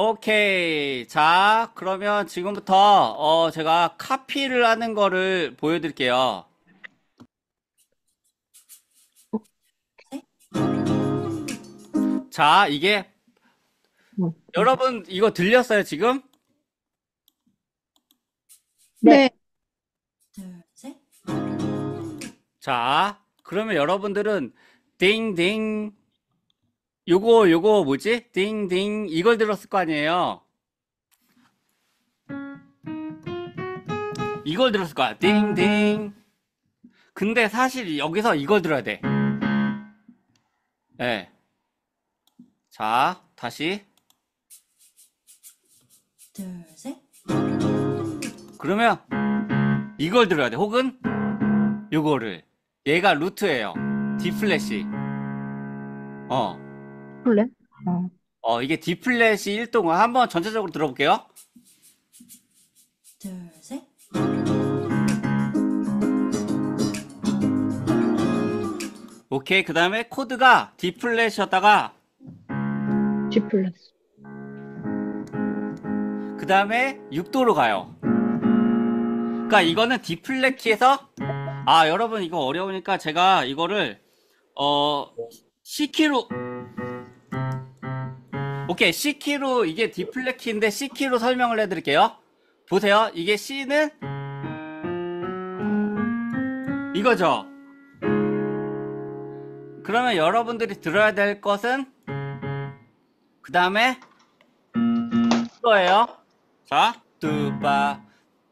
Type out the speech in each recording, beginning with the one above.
오케이. 자, 그러면 지금부터 어 제가 카피를 하는 거를 보여드릴게요. 자, 이게 음. 여러분 이거 들렸어요, 지금? 네. 둘, 셋. 자, 그러면 여러분들은 딩딩 요거 요거 뭐지? 딩딩 이걸 들었을 거 아니에요. 이걸 들었을 거야. 딩딩. 근데 사실 여기서 이걸 들어야 돼. 예. 자, 다시. 둘, 셋. 그러면 이걸 들어야 돼. 혹은 요거를. 얘가 root예요. flat이. 어. flat? 어. 어, 이게 D flat이 1도를 한번 전체적으로 들어볼게요. 둘, 셋. 오케이. 그 다음에 코드가 D flat이었다가 G flat. 그 다음에 6도로 가요. 그러니까 이거는 D 플랫 키에서 아, 여러분 이거 어려우니까 제가 이거를 어 C 키로 오케이. C 키로 이게 D 플랫 키인데 C 키로 설명을 해 드릴게요. 보세요. 이게 C는 이거죠. 그러면 여러분들이 들어야 될 것은 그 다음에 이거예요. 자, 뚜빠.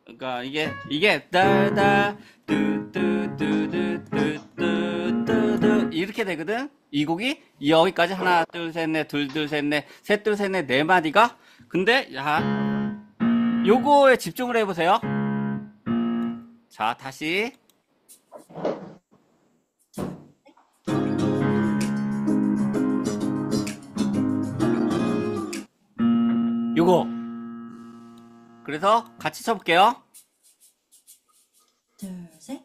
그러니까 이게 이게 따다 뚜뚜뚜뚜뚜뚜뚜 이렇게 되거든. 이 곡이 여기까지 하나 둘 셋 넷 둘 둘 셋 넷 셋 둘 셋 넷 네 마디가. 근데 야 요거에 집중을 해보세요. 자, 다시. 요거. 그래서 같이 쳐볼게요. 둘, 셋.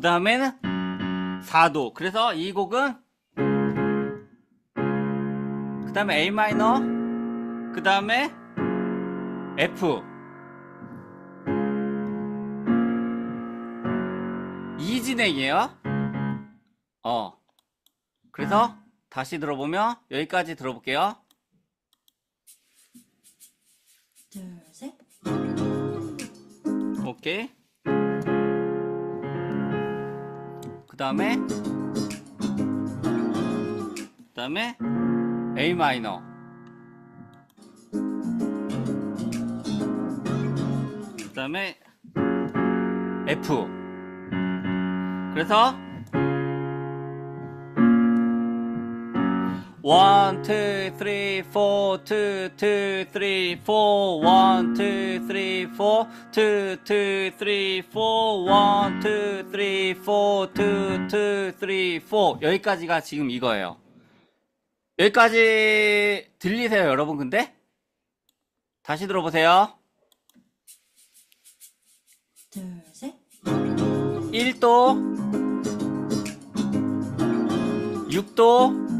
그 다음에는 4도. 그래서 이 곡은 그 다음에 A 마이너, 그 다음에 F. 이 진행이에요. 어. 그래서 다시 들어보면 여기까지 들어볼게요. 둘, 셋. 오케이. 그 다음에 그 다음에 A 마이너. 그 다음에 F. 그래서 One, two, three, four, two, two, three, four, one, two, three, four, two, two, three, four, one, two, three, four, two, two, three, four. 여기까지가 지금 이거예요. 여기까지 들리세요, 여러분? 근데? 다시 들어보세요. 둘, 셋. 1도, 6도,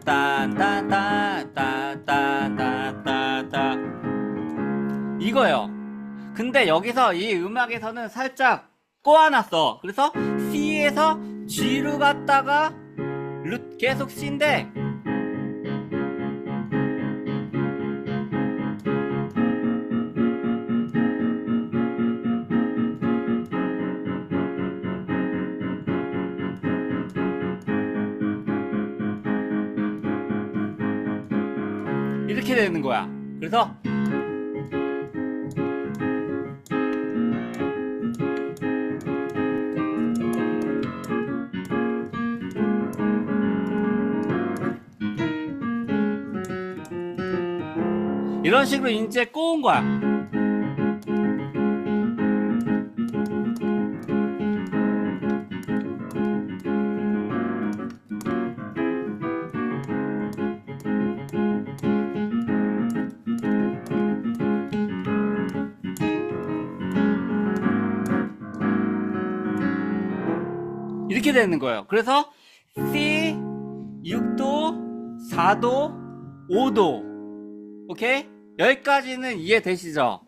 이거요. 근데 여기서 이 음악에서는 살짝 꼬아놨어. 그래서 C에서 G로 갔다가 루 계속 C인데 되는 거야. 그래서 이런 식으로 인제 꼬은 거야. 이렇게 되는 거예요. 그래서 C 6도, 4도, 5도. 오케이? 여기까지는 이해되시죠?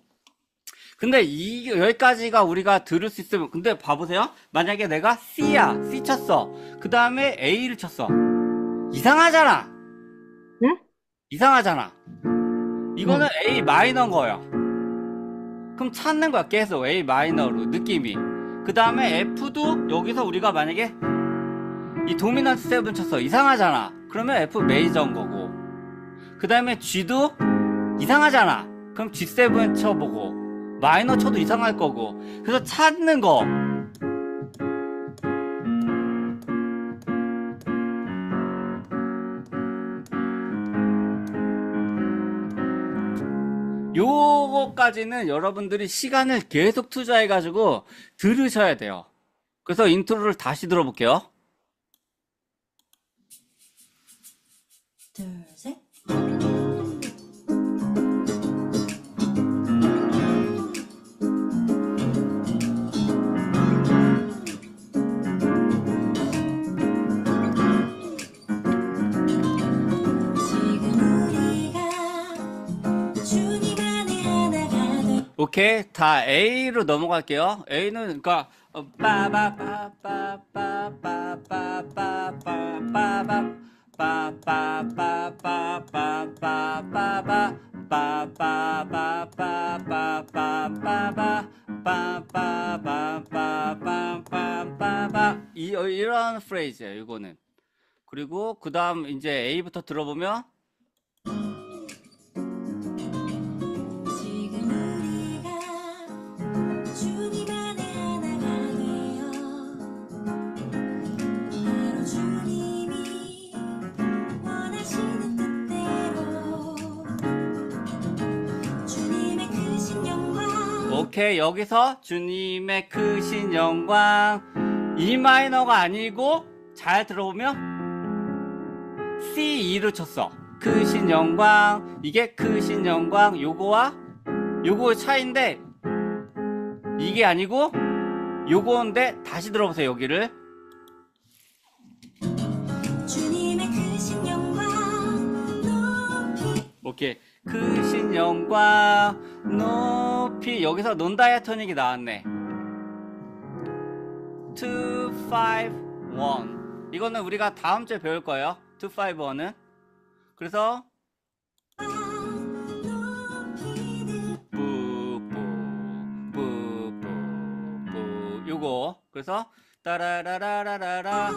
근데 이 여기까지가 우리가 들을 수 있으면 근데 봐보세요. 만약에 내가 C야, C 쳤어. 그 다음에 A를 쳤어. 이상하잖아. 응? 이상하잖아. 이거는 A 마이너인 거예요. 그럼 찾는 거야 계속 A 마이너로 느낌이. 그 다음에 F도 여기서 우리가 만약에 이 도미넌트 세븐 쳤어 이상하잖아. 그러면 F 메이저인 거고. 그 다음에 G도 이상하잖아. 그럼 G7 쳐보고 마이너 쳐도 이상할 거고. 그래서 찾는 거. 요 거까지는 여러분들이 시간을 계속 투자해가지고 들으셔야 돼요. 그래서 인트로를 다시 들어볼게요. 둘, 셋. 오케이 다 A로 넘어갈게요. A는 그러니까 이 이런 프레이즈예요. 이거는 그리고 그다음 이제 A부터 들어보면 오케이 여기서 주님의 크신 영광 E 마이너가 아니고 잘 들어보면 C2를 쳤어. 크신 영광 이게 크신 영광 요거와 요거 차인데 이게 아니고 요거인데 다시 들어보세요 여기를. 오케이 크신 영광 높이. 여기서 논다이아토닉이 나왔네. 2, 5, 1 이거는 우리가 다음 주에 배울 거예요. 2, 5, 1은. 그래서 요거. 그래서 따라라라라라라.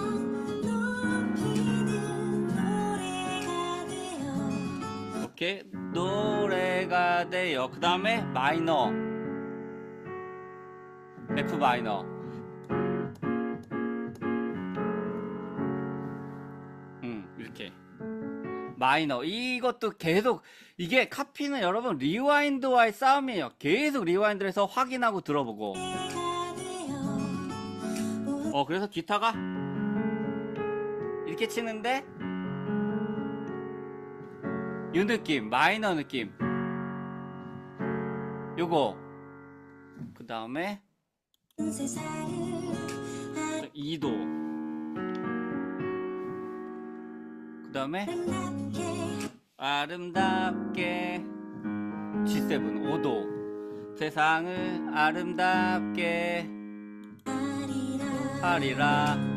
오케이 노래가 돼요. 그 다음에 마이너. F 마이너. 음 이렇게. 마이너. 이것도 계속 이게 카피는 여러분 rewind와의 싸움이에요. 계속 rewind를 해서 확인하고 들어보고. 어 그래서 기타가 이렇게 치는데 이 느낌 마이너 느낌. 요거. 그 다음에 세상을 2도. 그 다음에 아름답게. 아름답게 G7 5도. 세상을 아름답게. 하리라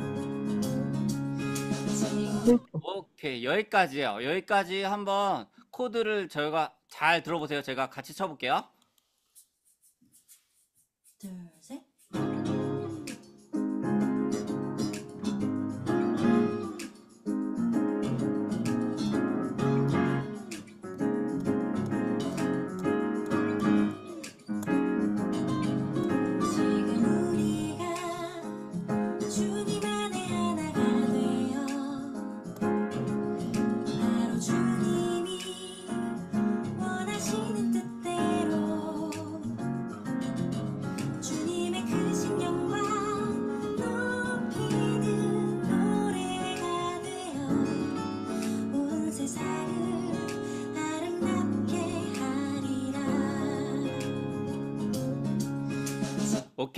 오케이 여기까지예요. 여기까지 한번 코드를 저희가 잘 들어보세요. 제가 같이 쳐볼게요. 둘, 셋.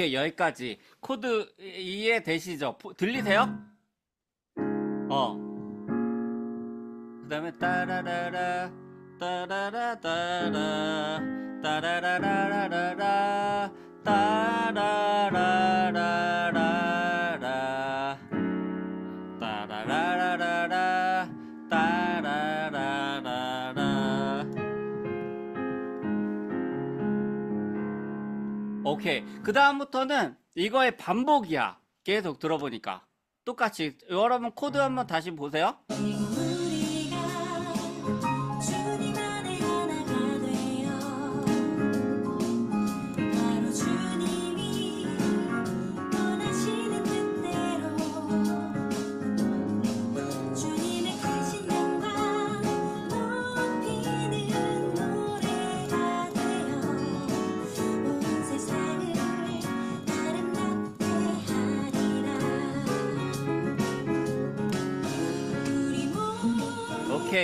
오케이, 여기까지. 코드 이해되시죠? 보- 들리세요? 어. 그 다음에, 따라라라, 따라라따라, 따라라라라라, 따라라라라라, 그 다음부터는 이거의 반복이야. 계속 들어보니까. 똑같이. 여러분 코드 한번 다시 보세요.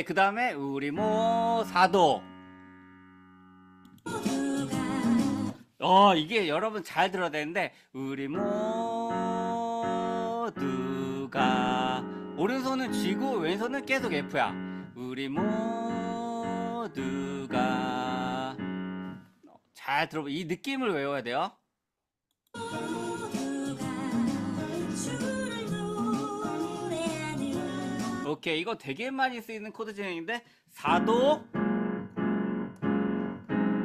그 다음에 우리 모 사도. 어, 이게 여러분 잘 들어야 되는데, 우리 모두가. 오른손은 G고 왼손은 계속 F야. 우리 모두가. 잘 들어봐. 이 느낌을 외워야 돼요. 오케이. 이거 되게 많이 쓰이는 코드 진행인데, 4도,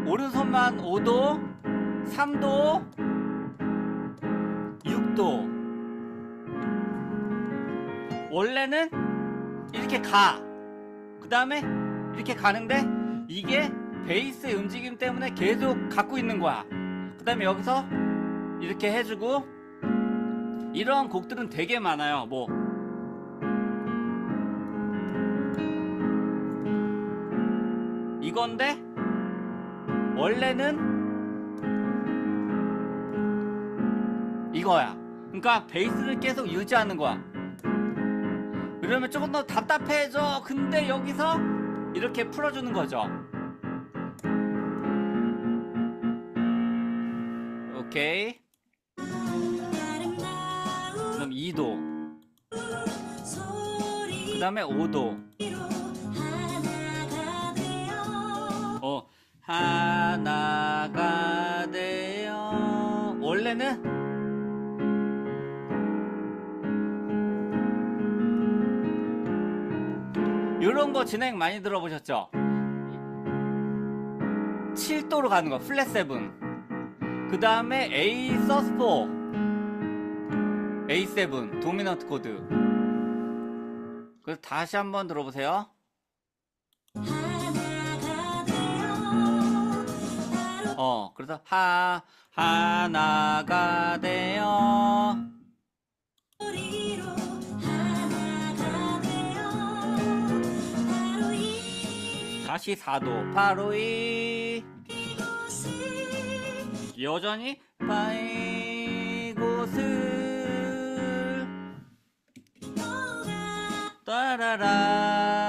오른손만 5도, 3도, 6도. 원래는 이렇게 가. 그 다음에 이렇게 가는데, 이게 베이스의 움직임 때문에 계속 갖고 있는 거야. 그 다음에 여기서 이렇게 해주고, 이러한 곡들은 되게 많아요. 뭐, 이건데 원래는 이거야. 그러니까 베이스를 계속 유지하는 거야. 그러면 조금 더 답답해져. 근데 여기서 이렇게 풀어주는 거죠. 오케이. 그럼 2도. 그 다음에 5도. 하나가 되어. 원래는 이런 거 진행 많이 들어보셨죠? 7도로 가는 거, flat seven. 그 다음에 A sus 4. A7, 도미넌트 코드. 그래서 다시 한번 들어보세요. 어, 그래서 하 하나가 되어. 다시 사도 바로 이 여전히 바이 곳을 너가 따라라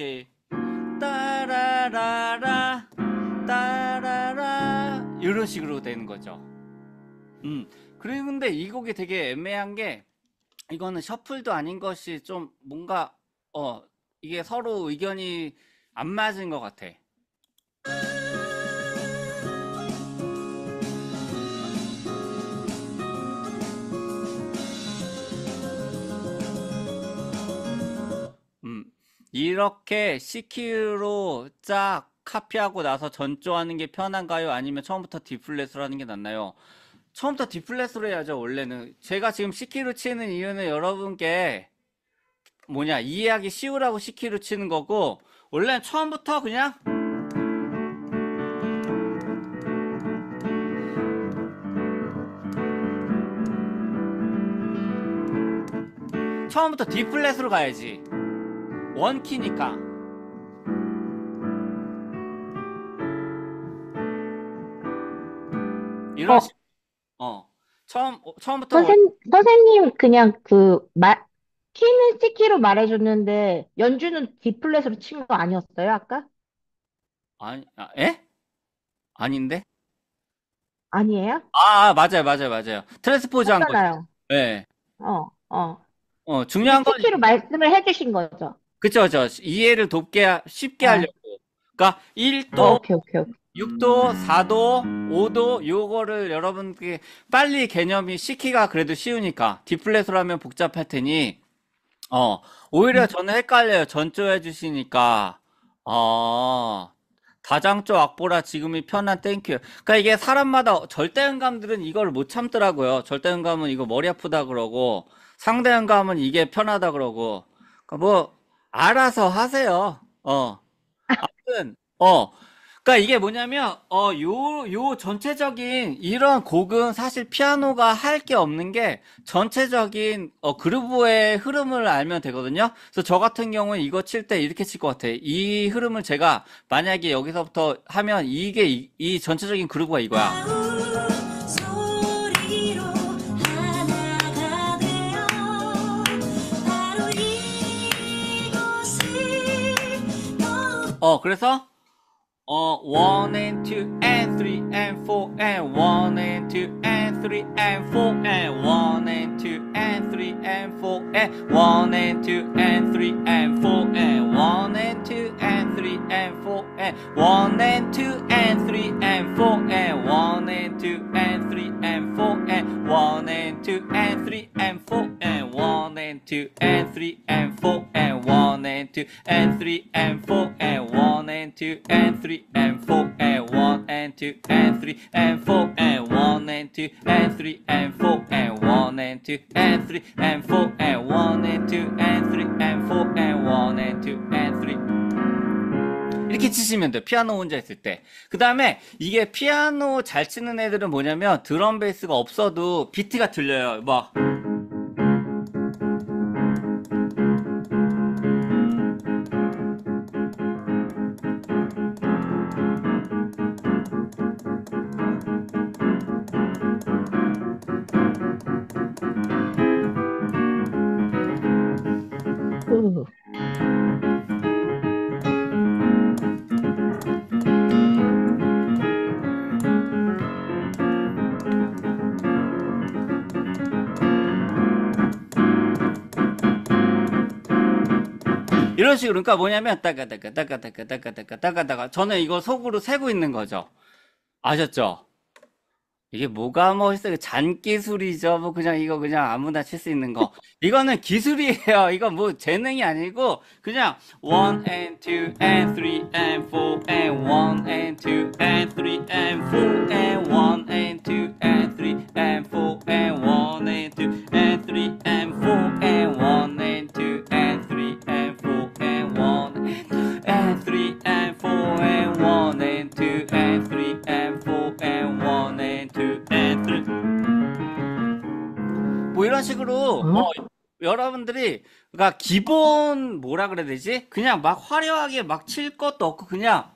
오케이 따라라라 따라라 이런 식으로 되는 거죠. 음 근데 이 곡이 되게 애매한 게 이거는 셔플도 아닌 것이 좀 뭔가 어 이게 서로 의견이 안 맞은 것 같아. 이렇게 C키로 쫙 카피하고 나서 전조하는 게 편한가요? 아니면 처음부터 디플랫으로 하는 게 낫나요? 처음부터 디플랫으로 해야죠, 원래는. 제가 지금 C키로 치는 이유는 여러분께 뭐냐, 이해하기 쉬우라고 C키로 치는 거고, 원래는 처음부터 그냥 처음부터 D flat으로 가야지. 원키니까. 이런 어. 식, 어. 처음 어, 처음부터 선생, 선생님 그냥 그 말, 키는 C키로 말해줬는데 연주는 D flat으로 친 거 아니었어요, 아까? 아니 아, 에? 아닌데? 아니에요? 아, 맞아요, 맞아요, 맞아요. transpose 한 거죠. 했잖아요. 네. 어, 어. 어, 중요한 건 C키로 말씀을 해주신 거죠. 그쵸, 그쵸. 이해를 돕게 하- 쉽게 어. 하려고. 그러니까 1도, 어, 오케이, 오케이, 오케이. 6도, 4도, 5도 요거를 여러분께 빨리 개념이 C키가 그래도 쉬우니까 D flat으로 하면 복잡할 테니 어 오히려 저는 헷갈려요. 전조해 주시니까 어 다장조 악보라 지금이 편한 thank you. 그러니까 이게 사람마다 절대음감들은 이걸 못 참더라고요. 절대음감은 이거 머리 아프다 그러고 상대음감은 이게 편하다 그러고 그러니까 뭐 알아서 하세요. 어 아무튼 어 그러니까 이게 뭐냐면 어 요 요 전체적인 이런 곡은 사실 피아노가 할 게 없는 게 전체적인 어 그루브의 흐름을 알면 되거든요. 그래서 저 같은 경우는 이거 칠 때 이렇게 칠 것 같아. 이 흐름을 제가 만약에 여기서부터 하면 이게 이, 이 전체적인 그루브가 이거야. 어 그래서 어 one and two and three and four and one and two and three and four and one and two and three and four and one and two and three and four and one and two and three and four and one and two and three and four and one and two and three and four and one and two and three and four and one and two and three and four and one and two and three and four and one and two and three and four and one and two and three and four and one and two and three and four and one and two and three and four and one and two and three and four and one and two and three 이렇게 치시면 돼요. 피아노 혼자 있을 때. 그 다음에 이게 피아노 잘 치는 애들은 뭐냐면 드럼 베이스가 없어도 비트가 들려요. 막. 으. 이런 식으로 그러니까 뭐냐면 따까따까 저는 이거 속으로 세고 있는 거죠. 아셨죠? 이게 뭐가 멋있어요? 잔기술이죠. 뭐 그냥 이거 그냥 아무나 칠 수 있는 거. 이거는 기술이에요. 이거 뭐 재능이 아니고 그냥 one and two and three and four and one and two and three and four and one and two and three and four and one and two and three and four and one and two and three and four and one and three and four and one and two and three 뭐 이런 식으로 음? 어, 여러분들이 그러니까 기본 뭐라 그래야 되지? 그냥 막 화려하게 막 칠 것도 없고 그냥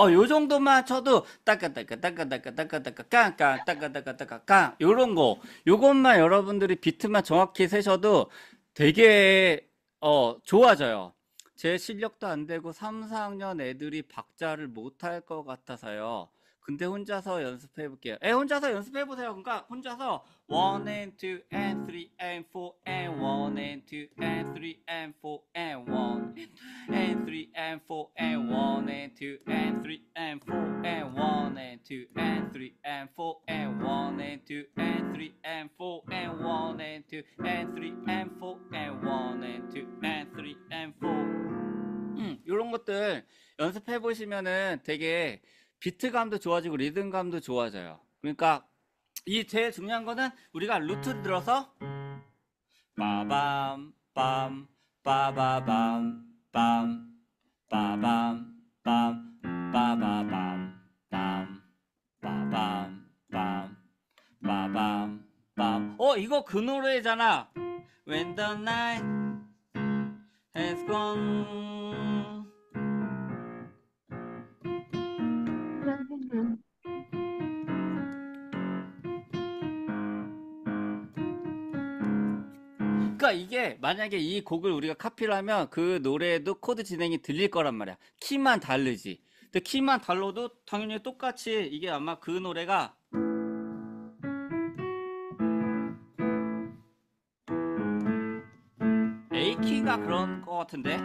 어, 요 정도만 쳐도 따까따까 따까따까 따까따까 깡깡 따까따까 따까깡 요런 거 요것만 여러분들이 비트만 정확히 세셔도 되게 어 좋아져요. 제 실력도 안 되고 3, 4학년 애들이 박자를 못 할 것 같아서요. 근데 혼자서 연습해 볼게요. 에 혼자서 연습해 보세요. 그러니까 혼자서 1 and 2 and 3 and 4 and 1 and 2 and 3 and 4 and 1 and 3 and 4 and 1 and 2 and 3 and 4 and 1 and 2 and 3 and 4 and 1 and 2 and 3 and 4 and 1 and 2 and 3 and 4 and 1 and 2 and 3 and 4 음, 이런 것들 연습해 보시면은 되게 비트감도 좋아지고 리듬감도 좋아져요. 그러니까 이 제일 중요한 거는 우리가 루트 들어서 빠밤 빰 빠바밤 빰 빠밤 빰 빠바밤 빰 빠밤 빰 빠밤 빰. 어 이거 그 노래잖아. When the night has gone. 그러니까 이게 만약에 이 곡을 우리가 카피를 하면 그 노래에도 코드 진행이 들릴 거란 말이야. 키만 다르지. 근데 키만 달라도 당연히 똑같이 이게 아마 그 노래가 A 키가 그런 거 같은데.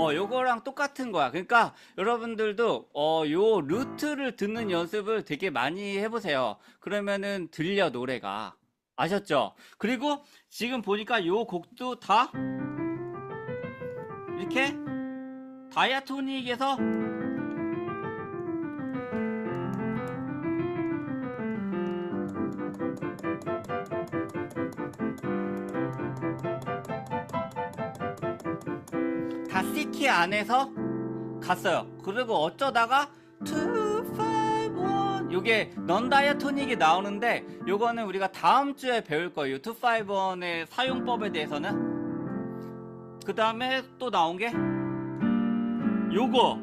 어, 요거랑 똑같은 거야. 그러니까 여러분들도 어, 요 루트를 듣는 연습을 되게 많이 해보세요. 그러면은 들려 노래가 아셨죠? 그리고 지금 보니까 요 곡도 다 이렇게 다이아토닉에서 안에서 갔어요. 그리고 어쩌다가 251 요게 넌 다이아토닉이 나오는데 요거는 우리가 다음 주에 배울 거예요. 251의 사용법에 대해서는 그 다음에 또 나온 게 요거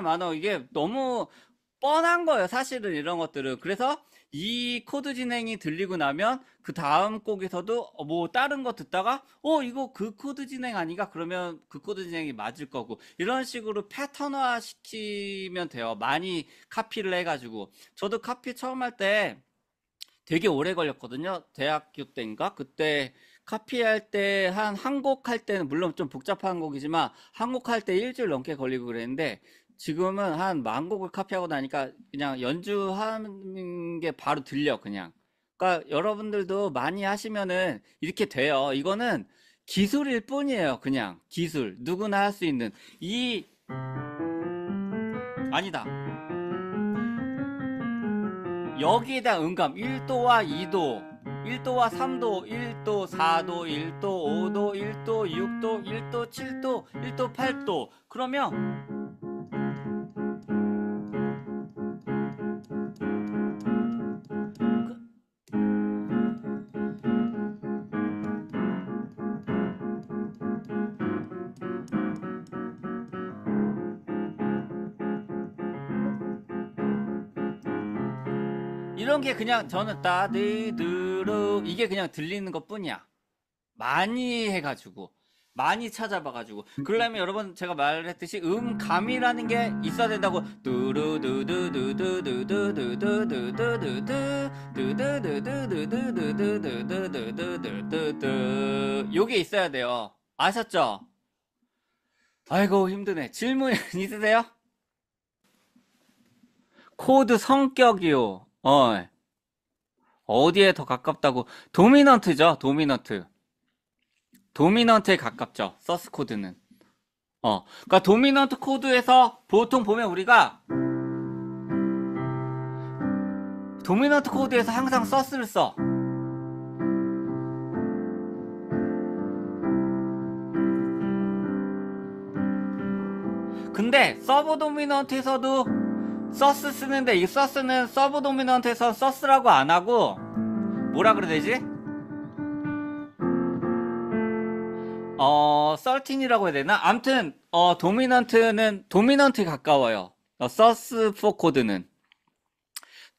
얼마나 많아 이게 너무 뻔한 거예요 사실은 이런 것들은. 그래서 이 코드 진행이 들리고 나면 그 다음 곡에서도 어, 뭐 다른 거 듣다가 어 이거 그 코드 진행 아닌가? 그러면 그 코드 진행이 맞을 거고. 이런 식으로 패턴화 시키면 돼요. 많이 카피를 해가지고. 저도 카피 처음 할 때 되게 오래 걸렸거든요. 대학교 때인가? 그때 카피할 때 한 한 곡 할 때는 물론 좀 복잡한 곡이지만 한 곡 할 때 일주일 넘게 걸리고 그랬는데 지금은 한 만 곡을 카피하고 나니까 그냥 연주하는 게 바로 들려 그냥. 그러니까 여러분들도 많이 하시면은 이렇게 돼요. 이거는 기술일 뿐이에요. 그냥 기술. 누구나 할 수 있는 이 아니다. 여기에다 음감 1도와 2도 1도와 3도, 1도, 4도, 1도, 5도, 1도, 6도, 1도, 7도, 1도, 8도. 그러면 이런 게 그냥 저는 따디드르 이게 그냥 들리는 것 뿐이야. 많이 해가지고 많이 찾아봐가지고 그러려면 여러분 제가 말했듯이 음감이라는 게 있어야 된다고 성격이요. 어. 어디에 더 가깝다고? 도미넌트죠, 도미넌트. 도미넌트에 가깝죠, sus 코드는. 어. 그니까 도미넌트 코드에서 보통 보면 우리가 도미넌트 코드에서 항상 sus를 써. 근데 서브 도미넌트에서도 sus 쓰는데 이 sus는 서브 도미넌트에서 sus라고 안 하고 뭐라 그래야 되지? 어, 13이라고 해야 되나? 암튼, 어, 도미넌트는, 도미넌트에 가까워요. 어, sus four 코드는.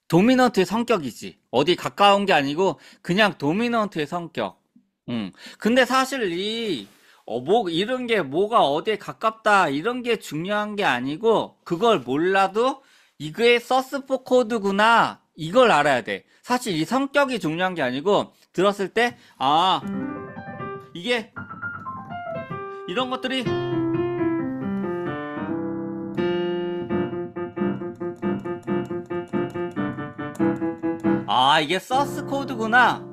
도미넌트의 성격이지. 어디 가까운 게 아니고, 그냥 도미넌트의 성격. 음. 근데 사실 이, 어, 뭐, 이런 게 뭐가 어디에 가깝다, 이런 게 중요한 게 아니고, 그걸 몰라도, 이게 서스 포 코드구나, 이걸 알아야 돼. 사실 이 성격이 중요한 게 아니고, 들었을 때, 아, 이게, 이런 것들이 아 이게 sus 코드구나.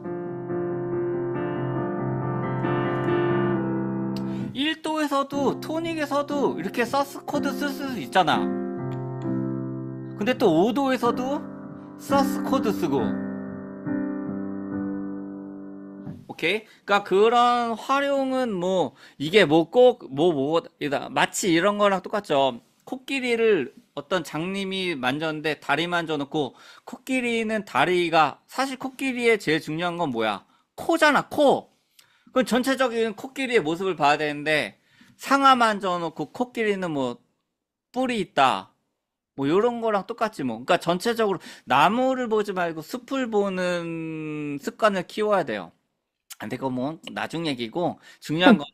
1도에서도 토닉에서도 이렇게 sus 코드 쓸 수 있잖아 근데 또 5도에서도 sus 코드 쓰고 오케이? 그러니까 그런 활용은 뭐 이게 뭐 꼭 뭐 뭐이다 마치 이런 거랑 똑같죠. 코끼리를 어떤 장님이 만졌는데 다리 만져놓고 코끼리는 다리가 사실 코끼리의 제일 중요한 건 뭐야? 코잖아, 코. 그건 전체적인 코끼리의 모습을 봐야 되는데 상아 만져놓고 코끼리는 뭐 뿔이 있다. 뭐 이런 거랑 똑같지 뭐. 그러니까 전체적으로 나무를 보지 말고 숲을 보는 습관을 키워야 돼요. 근데 그거 뭐 나중 얘기고 중요한 거는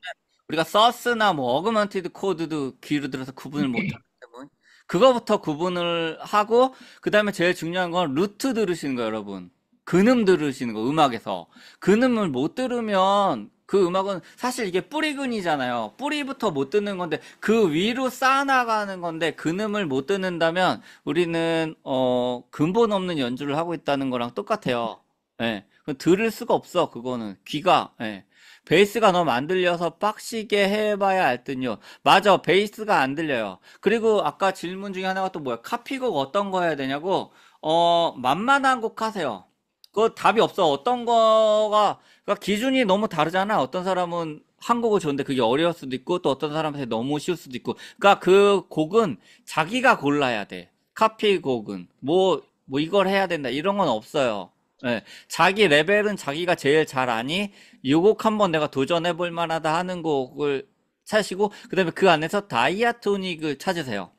우리가 sus나 뭐 augmented 코드도 귀로 들어서 구분을 못 하기 때문에 그거부터 구분을 하고 그다음에 제일 중요한 건 루트 들으시는 거예요, 여러분. 근음 들으시는 거 음악에서 근음을 못 들으면 그 음악은 사실 이게 뿌리근이잖아요. 뿌리부터 못 듣는 건데 그 위로 쌓아나가는 건데 근음을 못 듣는다면 우리는 어 근본 없는 연주를 하고 있다는 거랑 똑같아요. 예. 그 들을 수가 없어, 그거는. 귀가, 예. 베이스가 너무 안 들려서 빡시게 해봐야 알 듯요. 맞아, 베이스가 안 들려요. 그리고 아까 질문 중에 하나가 또 뭐야? 카피곡 어떤 거 해야 되냐고? 어, 만만한 곡 하세요. 그거 답이 없어. 어떤 거가, 그러니까 기준이 너무 다르잖아. 어떤 사람은 한 곡을 줬는데 그게 어려울 수도 있고, 또 어떤 사람한테 너무 쉬울 수도 있고. 그러니까 그 곡은 자기가 골라야 돼. 카피 곡은. 뭐, 뭐 이걸 해야 된다. 이런 건 없어요. 예, 자기 레벨은 자기가 제일 잘 아니, 이 곡 한번 내가 도전해 볼 만하다 하는 곡을 찾으시고, 그 다음에 그 안에서 다이아토닉을 찾으세요.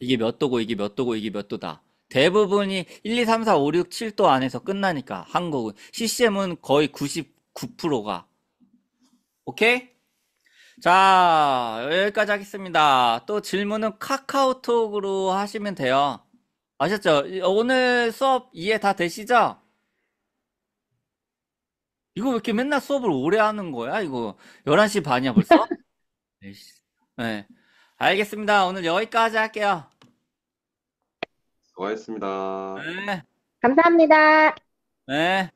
이게 몇 도고, 이게 몇 도고, 이게 몇 도다. 대부분이 1, 2, 3, 4, 5, 6, 7도 안에서 끝나니까, 한국은. CCM은 거의 99%가. 오케이? 자, 여기까지 하겠습니다. 또 질문은 카카오톡으로 하시면 돼요. 아셨죠? 오늘 수업 이해 다 되시죠? 이거 왜 이렇게 맨날 수업을 오래 하는 거야? 이거 11시 반이야 벌써? 에이씨. 네. 알겠습니다. 오늘 여기까지 할게요. 수고하셨습니다. 네. 감사합니다. 네.